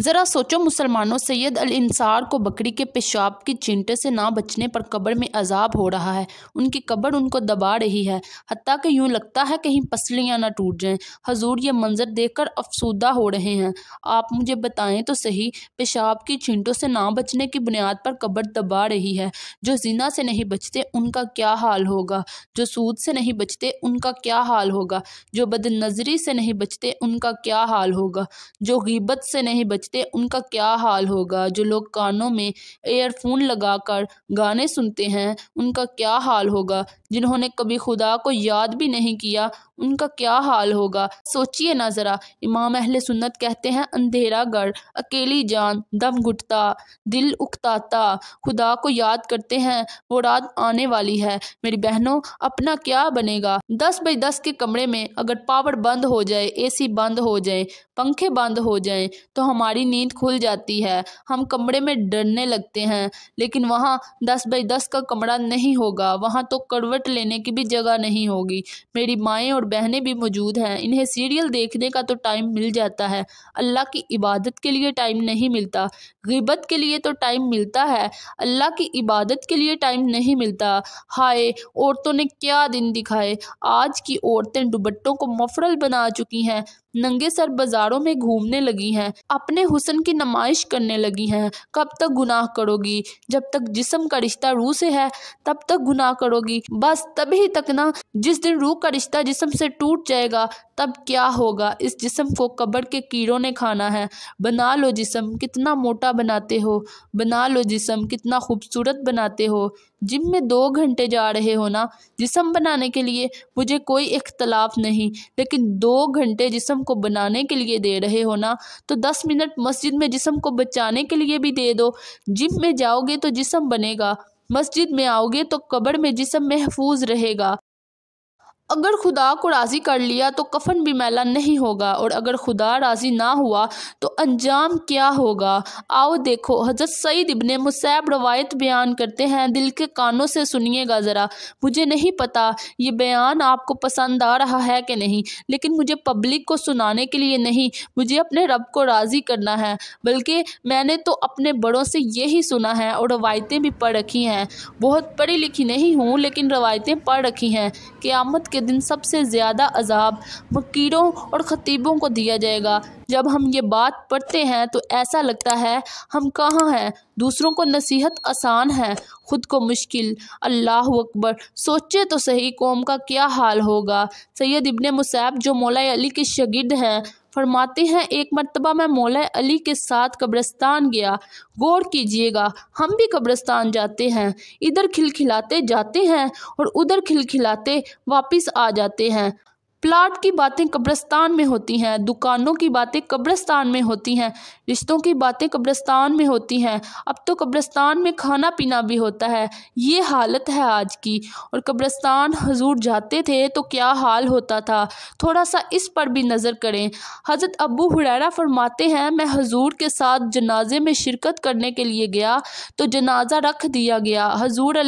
ज़रा सोचो मुसलमानों सैयद अल इंसार को बकरी के पेशाब की चिंटे से ना बचने पर कब्र में अजाब हो रहा है। उनकी कब्र उनको दबा रही है। हती कि यूँ लगता है कहीं पसलियाँ ना टूट जाएँ। हजूर ये मंज़र देखकर अफसुदा हो रहे हैं। आप मुझे बताएँ तो सही, पेशाब की चिंटों से ना बचने की बुनियाद पर कब्र दबा रही है। जो जिना से नहीं बचते, उनका क्या हाल होगा? जो सूद से नहीं बचते, उनका क्या हाल होगा? जो बद नज़री से नहीं बचते, उनका क्या हाल होगा? जो गिबत से नहीं बचते बचते उनका क्या हाल होगा? जो लोग कानों में एयरफोन लगाकर गाने सुनते हैं, उनका क्या हाल होगा? जिन्होंने कभी खुदा को याद भी नहीं किया उनका क्या हाल होगा? सोचिए ना ज़रा। इमाम अहले सुन्नत कहते हैं, अंधेरा गढ़, अकेली जान, दम घुटता, दिल उकताता, खुदा को याद करते हैं, वो रात आने वाली है। मेरी बहनों, अपना क्या बनेगा? दस बाई दस के कमरे में अगर पावर बंद हो जाए एसी बंद हो जाए, पंखे बंद हो जाएँ तो हमारी नींद खुल जाती है। हम कमरे में डरने लगते हैं, लेकिन वहाँ दस बाई दस का कमरा नहीं होगा। वहाँ तो करवट लेने की भी जगह नहीं होगी। मेरी माएँ और बहनें भी मौजूद हैं। इन्हें सीरियल देखने का तो टाइम मिल जाता है। अल्लाह की इबादत के लिए टाइम नहीं मिलता। गिबत के लिए तो टाइम मिलता है। अल्लाह की इबादत के लिए टाइम नहीं मिलता। हाय, औरतों ने क्या दिन दिखाए? आज की औरतें दुबट्टों को मफरल बना चुकी हैं। नंगे सर बाज़ारों में घूमने लगी हैं, अपने हुसन की नुमाइश करने लगी हैं। कब तक गुनाह करोगी? जब तक जिसम का रिश्ता रूह से है, तब तक गुनाह करोगी। बस तभी तक ना जिस दिन रूह का रिश्ता जिसम से टूट जाएगा तब क्या होगा? इस जिसम को कब्र के कीड़ों ने खाना है। बना लो जिसम, कितना मोटा बनाते हो? बना लो जिसम, कितना खूबसूरत बनाते हो? जिम में दो घंटे जा रहे हो ना? जिसम बनाने के लिए मुझे कोई इख्तलाफ नहीं, लेकिन दो घंटे जिसम को बनाने के लिए दे रहे हो ना? तो दस मिनट मस्जिद में जिसम को बचाने के लिए भी दे दो। जिम में जाओगे तो जिसम बनेगा। मस्जिद में आओगे तो कब्र में जिसम महफूज रहेगा। अगर खुदा को राज़ी कर लिया तो कफन भी मैला नहीं होगा और अगर खुदा राज़ी ना हुआ तो अंजाम क्या होगा? आओ देखो, हज़रत सईद इबन मुसैब रवायत बयान करते हैं। दिल के कानों से सुनिएगा ज़रा। मुझे नहीं पता ये बयान आपको पसंद आ रहा है कि नहीं, लेकिन मुझे पब्लिक को सुनाने के लिए नहीं, मुझे अपने रब को राज़ी करना है। बल्कि मैंने तो अपने बड़ों से यही सुना है और रवायतें भी पढ़ रखी हैं। बहुत पढ़ी लिखी नहीं हूँ, लेकिन रवायतें पढ़ रखी हैं। क़्यामत के दिन सबसे ज़्यादा अजाब वकीलों और ख़तीबों को दिया जाएगा। जब हम ये बात पढ़ते हैं तो ऐसा लगता है, हम कहाँ हैं? दूसरों को नसीहत आसान है, ख़ुद को मुश्किल। अल्लाह अकबर, सोचे तो सही कौम का क्या हाल होगा? सैयद इबन मुसैब, जो मौला अली के शगिद हैं फरमाते हैं, एक मरतबा मैं मौला अली के साथ कब्रस्तान गया। गौर कीजिएगा, हम भी कब्रस्तान जाते हैं। इधर खिलखिलाते जाते हैं और उधर खिलखिलाते वापस आ जाते हैं। प्लाट की बातें कब्रस्तान में होती हैं, दुकानों की बातें कब्रस्तान में होती हैं, रिश्तों की बातें कब्रस्तान में होती हैं। अब तो कब्रस्तान में खाना पीना भी होता है, ये हालत है आज की। और कब्रस्तान हजूर जाते थे तो क्या हाल होता था? थोड़ा सा इस पर भी नज़र करें। हज़रत अबू हुरैरा फरमाते हैं, मैं हजूर के साथ जनाजे में शिरकत करने के लिए गया तो जनाजा रख दिया गया। हजूर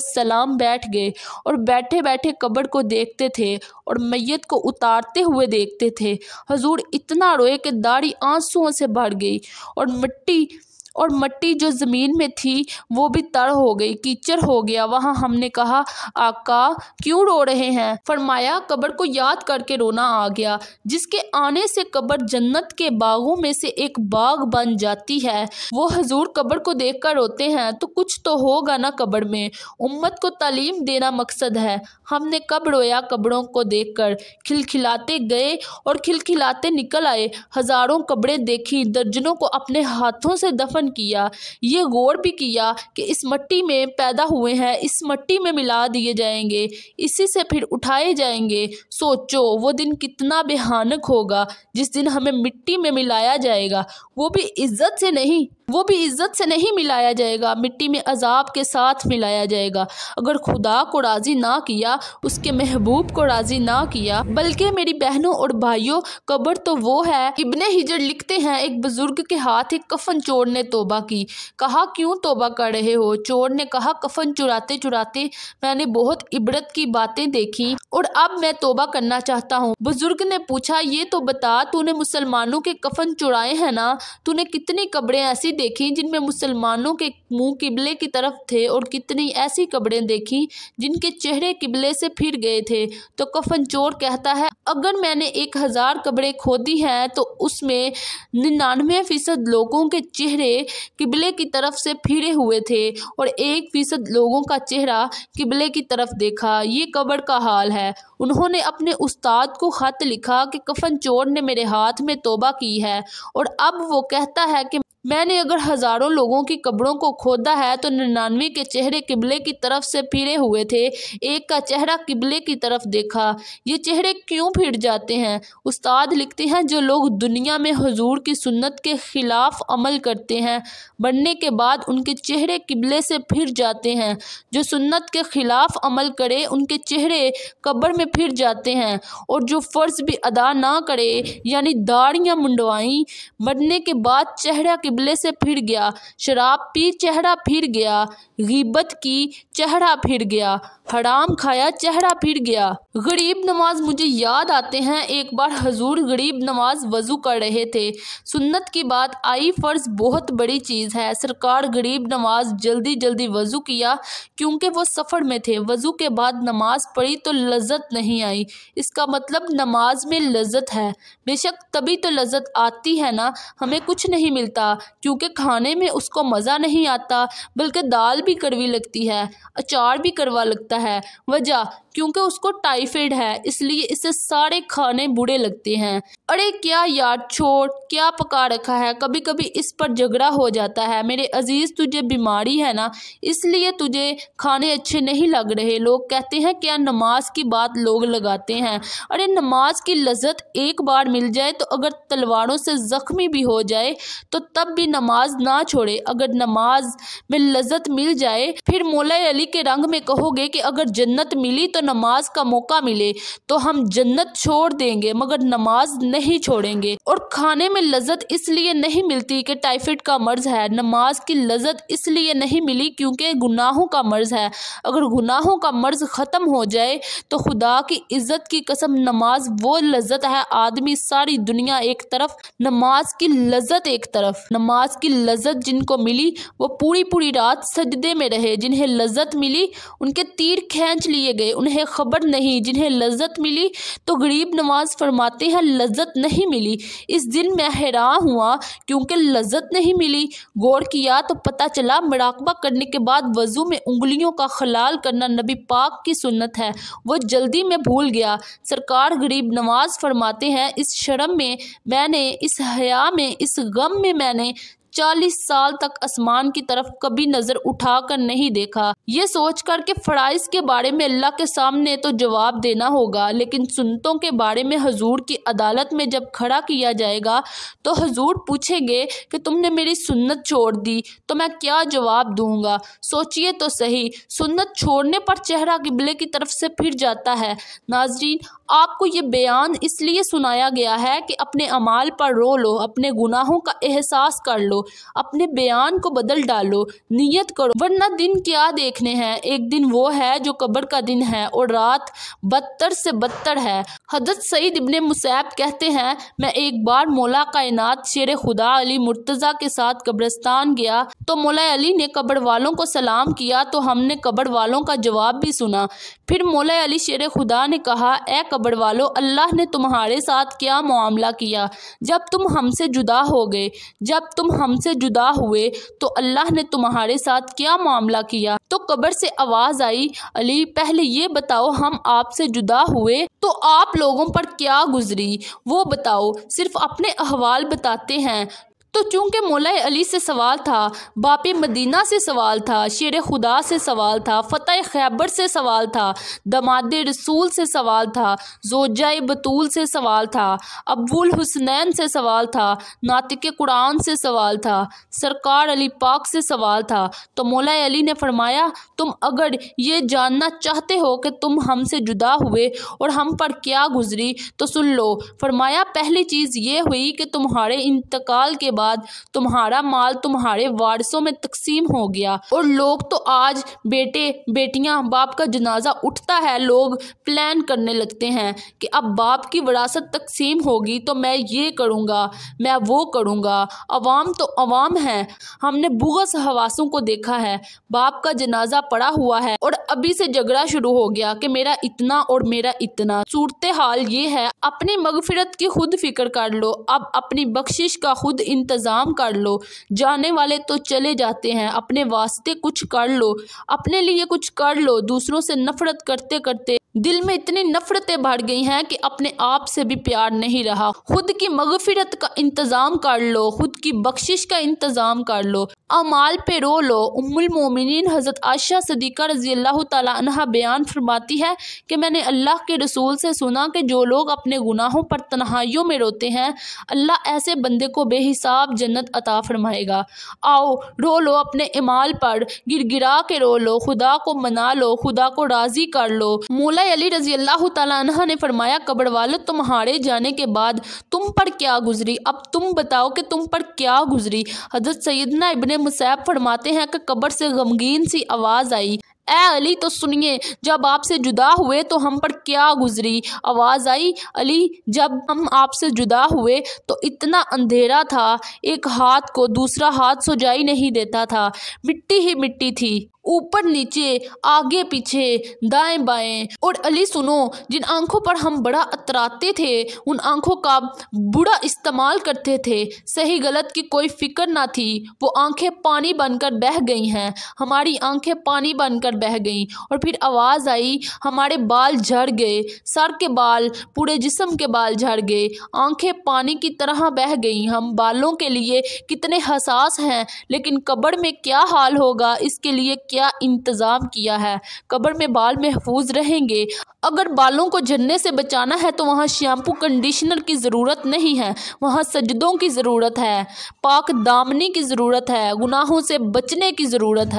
सलाम बैठ गए और बैठे बैठे कब्र को देखते थे और मैयत को उतारते हुए देखते थे। हजूर इतना रोए कि दाढ़ी आंसुओं से भर गई और मिट्टी और मट्टी जो ज़मीन में थी, वो भी तर हो गई, कीचड़ हो गया। वहाँ हमने कहा, आका, क्यों रो रहे हैं? फरमाया, कब्र को याद करके रोना आ गया, जिसके आने से कब्र जन्नत के बागों में से एक बाग बन जाती है। वो हजूर कब्र को देख कर रोते हैं तो कुछ तो होगा ना कब्र में। उम्मत को तालीम देना मकसद है। हमने कब रोया कब्रों को देख कर खिलखिलाते गए और खिलखिलाते निकल आए। हज़ारों कब्रें देखी, दर्जनों को अपने हाथों से दफन किया, ये गौर भी किया कि इस मट्टी में पैदा हुए हैं, इस मट्टी में मिला दिए जाएँगे, इसी से फिर उठाए जाएँगे। सोचो, वो दिन कितना बेहानक होगा, जिस दिन हमें मिट्टी में मिलाया जाएगा। वो भी इज़्ज़त से नहीं वो भी इज़्ज़त से नहीं मिलाया जाएगा, मिट्टी में अजाब के साथ मिलाया जाएगा। अगर खुदा को राज़ी ना किया, उसके महबूब को राज़ी ना किया, बल्कि मेरी बहनों और भाइयों, कब्र तो वो है, इब्ने हिजर लिखते हैं, एक बुज़ुर्ग के हाथ एक कफन चोर ने तोबा की। कहा, क्यों तोबा कर रहे हो? चोर ने कहा, कफन चुराते चुराते मैंने बहुत इबरत की बातें देखी और अब मैं तोबा करना चाहता हूँ। बुज़ुर्ग ने पूछा, ये तो बता, तूने मुसलमानों के कफन चुराए हैं ना? तूने कितनी कब्रें ऐसी देखी, जिनमें मुसलमानों के मुँह किबले की तरफ़ थे और कितनी ऐसी कब्रें देखी, जिनके चेहरे किबले से फिर गए थे। तो कफन चोर कहता है, अगर मैंने एक हज़ार कब्रें खोदी हैं तो उसमें निन्यानवे फ़ीसद लोगों के चेहरे किबले की तरफ़ से फिरे हुए थे और एक फ़ीसद लोगों का चेहरा किबले की तरफ़ देखा। ये कब्र का हाल है। उन्होंने अपने उस्ताद को ख़त लिखा कि कफन चोर ने मेरे हाथ में तोबा की है और अब वो कहता है कि मैंने अगर हज़ारों लोगों की कब्रों को खोदा है तो निन्यानवे के चेहरे किबले की तरफ़ से फिरे हुए थे। एक का चेहरा किबले की तरफ़ देखा। ये चेहरे क्यों फिर जाते हैं? उस्ताद लिखते हैं, जो लोग दुनिया में हजूर की सुन्नत के ख़िलाफ़ अमल करते हैं, बनने के बाद उनके चेहरे किबले से फिर जाते हैं। जो सुन्नत के ख़िलाफ़ अमल करे, उनके चेहरे कब्र में फिर जाते हैं। और जो फ़र्ज़ भी अदा ना करे, यानी दाढ़ियाँ मुंडवाई, बनने के बाद चेहरा किबले से फिर गया शराब पी चेहरा फिर गया गिब्बत की चेहरा फिर गया। हराम खाया, चेहरा फिर गया। गरीब नमाज़ मुझे याद आते हैं, एक बार हजूर गरीब नमाज़ वज़ू कर रहे थे। सुन्नत की बात आई, फ़र्ज़ बहुत बड़ी चीज़ है। सरकार गरीब नमाज़ जल्दी जल्दी वज़ू किया, क्योंकि वो सफ़र में थे। वज़ू के बाद नमाज़ पढ़ी तो लज्जत नहीं आई। इसका मतलब नमाज़ में लज्जत है। बेशक तभी तो लज्जत आती है ना, हमें कुछ नहीं मिलता, क्योंकि खाने में उसको मज़ा नहीं आता, बल्कि दाल भी कड़वी लगती है, अचार भी करवा लगता है वजह क्योंकि उसको टाइफाइड है, इसलिए इसे सारे खाने बुरे लगते हैं। अरे, क्या यार, छोड़, क्या पका रखा है? कभी कभी इस पर झगड़ा हो जाता है। मेरे अज़ीज़, तुझे बीमारी है ना? इसलिए तुझे खाने अच्छे नहीं लग रहे। लोग कहते हैं क्या नमाज़ की बात लोग लगाते हैं। अरे, नमाज़ की लज्जत एक बार मिल जाए तो अगर तलवारों से ज़ख्मी भी हो जाए तो तब भी नमाज़ ना छोड़े। अगर नमाज़ में लज्जत मिल जाए, फिर मौला अली के रंग में कहोगे कि अगर जन्नत मिली तो नमाज़ का मौका मिले तो हम जन्नत छोड़ देंगे, मगर नमाज़ नहीं छोड़ेंगे। और खाने में लज्जत इसलिए नहीं मिलती कि टाइफाइड का मर्ज है। नमाज़ की लज्जत इसलिए नहीं मिली क्योंकि गुनाहों का मर्ज है। अगर गुनाहों का मर्ज ख़त्म हो जाए तो खुदा की इज़्ज़त की कसम, नमाज़ वो लज्जत है। आदमी सारी दुनिया एक तरफ़, नमाज़ की लज्जत एक तरफ़। नमाज़ की लज्जत जिनको मिली, वो पूरी पूरी रात सजदे में रहे। जिन्हें लज्जत मिली, उनके तीर खींच लिए गए। उन्हें खबर नहीं, जिन्हें लज्जत मिली तो गरीब नमाज़ फरमाते हैं, लज्जत नहीं मिली। इस दिन मैं हैरान हुआ, क्योंकि लज्जत नहीं मिली। गौर किया तो पता चला, मराकबा करने के बाद वज़ू में उंगलियों का खलाल करना नबी पाक की सुन्नत है। वो जल्दी में भूल गया। सरकार गरीब नमाज़ फरमाते हैं, इस शर्म में मैंने, इस हया में, इस गम में मैंने चालीस साल तक आसमान की तरफ़ कभी नज़र उठाकर नहीं देखा। ये सोच कर के फ़राइज़ के बारे में अल्लाह के सामने तो जवाब देना होगा, लेकिन सुनतों के बारे में हजूर की अदालत में जब खड़ा किया जाएगा तो हजूर पूछेंगे कि तुमने मेरी सुन्नत छोड़ दी तो मैं क्या जवाब दूँगा? सोचिए तो सही, सुन्नत छोड़ने पर चेहरा किबले की तरफ़ से फिर जाता है। नाजरीन, आपको ये बयान इसलिए सुनाया गया है कि अपने अमाल पर रो लो, अपने गुनाहों का एहसास कर लो। अपने बयान को बदल डालो, नियत करो। वरना दिन क्या देखने हैं? एक दिन वो है जो कब्र का दिन है और रात बदतर से बदतर है। हज़रत सईद इबन मुसैब कहते हैं, मैं एक बार मौला कायनात शेर खुदा अली मुर्तज़ा के साथ कब्रस्तान गया तो मौला अली ने कब्र वालों को सलाम किया तो हमने कब्र वालों का जवाब भी सुना। फिर मौला अली शेर खुदा ने कहा, ए कब्र वालों, अल्लाह ने तुम्हारे साथ क्या मामला किया? जब तुम हमसे जुदा हो गए, जब तुम हम हमसे जुदा हुए तो अल्लाह ने तुम्हारे साथ क्या मामला किया? तो कब्र से आवाज़ आई, अली, पहले ये बताओ, हम आपसे जुदा हुए तो आप लोगों पर क्या गुजरी? वो बताओ, सिर्फ़ अपने अहवाल बताते हैं। तो चूँकि मौला अली से सवाल था, बाप मदीना से सवाल था, शेर खुदा से सवाल था, फ़तेह खैबर से सवाल था, दमाद रसूल से सवाल था जोजा बतूल से सवाल था अबुल हुसनैन से सवाल था, नातिक कुरान से सवाल था, सरकार अली पाक से सवाल था। तो मौला अली ने फरमाया, तुम अगर ये जानना चाहते हो कि तुम हमसे जुदा हुए और हम पर क्या गुजरी तो सुन लो। फरमाया, पहली चीज़ ये हुई कि तुम्हारे इंतकाल के बाद तुम्हारा माल तुम्हारे वारसों में तकसीम हो गया। और लोग तो आज बेटे, बेटियाँ, बाप का जनाजा उठता है, लोग प्लान करने लगते हैं कि अब बाप की विरासत तकसीम होगी तो मैं ये करूँगा, मैं वो करूँगा। अवाम तो अवाम है। हमने बुगस हवासों को देखा है। बाप का जनाजा पड़ा हुआ है। और अभी से झगड़ा शुरू हो गया कि मेरा इतना और मेरा इतना। सूरत हाल ये है, अपनी मगफिरत की खुद फ़िक्र कर लो। अब अपनी बख्शिश का खुद इंतज़ाम कर लो। जाने वाले तो चले जाते हैं, अपने वास्ते कुछ कर लो, अपने लिए कुछ कर लो, दूसरों से नफरत करते करते दिल में इतनी नफरतें बढ़ गई हैं कि अपने आप से भी प्यार नहीं रहा। खुद की मगफिरत का इंतज़ाम कर लो, खुद की बख्शिश का इंतज़ाम कर लो। अमाल पे रो लो। उम्मुल मोमिनीन हज़रत आशा सदीक़ा रज़ी अल्लाह तहा बयान फरमाती है कि मैंने अल्लाह के रसूल से सुना कि जो लोग अपने गुनाहों पर तनहाइयों में रोते हैं, अल्लाह ऐसे बंदे को बेहिसाब जन्नत अता फरमाएगा। आओ, रो लो अपने इमाल पर गिर गिरा के रो लो, खुदा को मना लो, खुदा को राज़ी कर लो। मूला अली रज़ी अल्लाह तह ने फरमाया, कब्र वाले तुम्हारे जाने के बाद तुम पर क्या गुजरी? अब तुम बताओ कि तुम पर क्या गुजरी? हज़रत सैदना इबन मुसैब फरमाते हैं कि कब्र से गमगीन सी आवाज़ आई। ए अली तो सुनिए, जब आपसे जुदा हुए तो हम पर क्या गुजरी? आवाज़ आई, अली, जब हम आपसे जुदा हुए तो इतना अंधेरा था, एक हाथ को दूसरा हाथ सुजाई नहीं देता था। मिट्टी ही मिट्टी थी। ऊपर नीचे, आगे पीछे, दाएँ बाएँ। और अली सुनो, जिन आँखों पर हम बड़ा अतराते थे, उन आँखों का बुरा इस्तेमाल करते थे। सही गलत की कोई फ़िक्र ना थी। वो आँखें पानी बनकर बह गई हैं। हमारी आँखें पानी बनकर बह गईं। और फिर आवाज़ आई, हमारे बाल झड़ गए। सर के बाल, पूरे जिस्म के बाल झड़ गए। आँखें पानी की तरह बह गई। हम बालों के लिए कितने हसास हैं, लेकिन कब्र में क्या हाल होगा? इसके लिए क्या इंतज़ाम किया है। कब्र में बाल महफूज रहेंगे। अगर बालों को झरने से बचाना है तो वहाँ शैम्पू कंडीशनर की ज़रूरत नहीं है। वहाँ सजदों की ज़रूरत है। पाक दामनी की ज़रूरत है। गुनाहों से बचने की ज़रूरत है।